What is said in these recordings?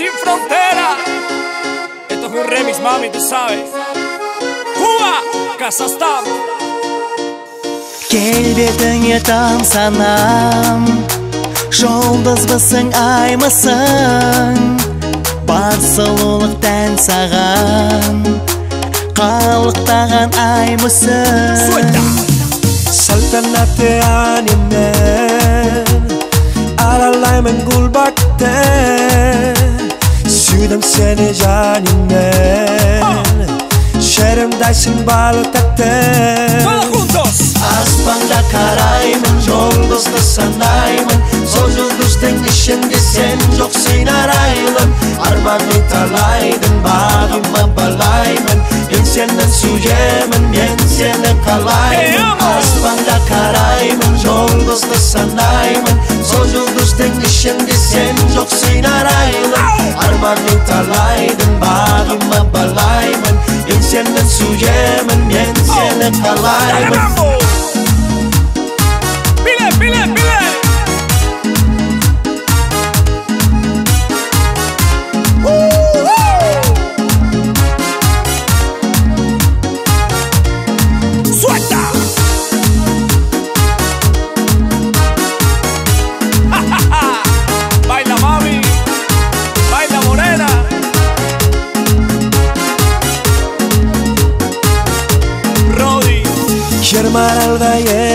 sin frontera. Esto es un remix, mami, tú sabes. Cuba, Kazajstán. Келбетіңе таңсанам Жолдызбысың аймысың Бар сұлулық тән саған қалықтаған ай. Салтанатты әніммен аралаймын гүлбақты сүйдім сені жаныммен. Шерімдайсың балы тәтті. Аспанда қараймын ішінде сен жоқсың арайлым арманым талайдың бағыма балаймын мен сені сүйемін мен сені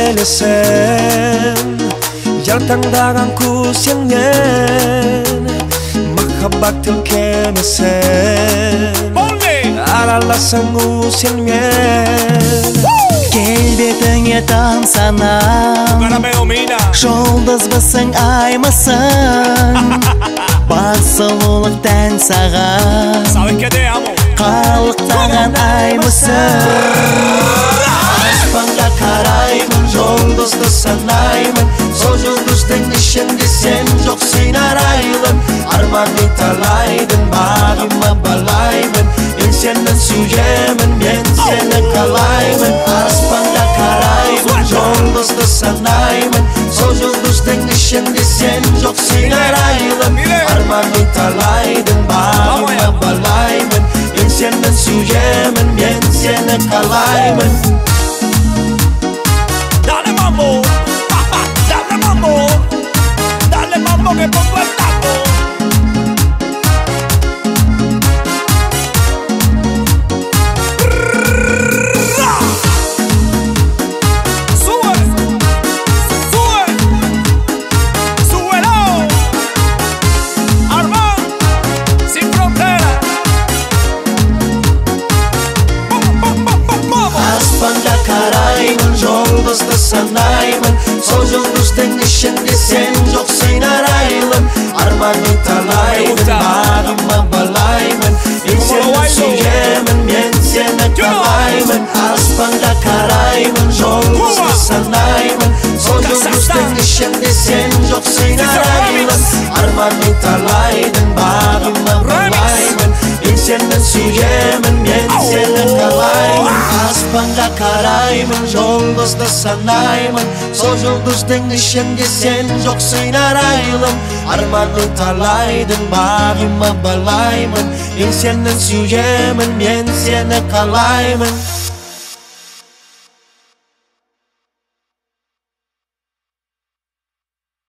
елесен Жалтаңдаған көсеңнен Махаббаттың кемесен Ponle. Араласаң сенмен келбетіңе тамсанам жұлдызбысың аймысың бар сұлулық тән саған Sabes que te amo. қалықтаған ай жұлдызды санаймын сол жұлдыздың ішінде сен жоқсың арайлым арманым талайдың бағыма балаймын мен сені сүйемін мен сені қалаймын санаймын сол жұлдыздың ішінде сен жоқсың арайлым арманым талаймын бағыма балаймын мен сені сүйемін мен сені қалаймын аспанда қараймын жұлдызды санаймын. Сол жұлдыздың ішінде сен жоқсың арайлым арманым талайдың бағыма балаймын мен сені сүйемін аспанға қараймын жұлдызды санаймын сол жұлдыздың ішінде сен жоқсың арайлым арманым талайдың бағыма балаймын мен сені сүйемін мен сені қалаймын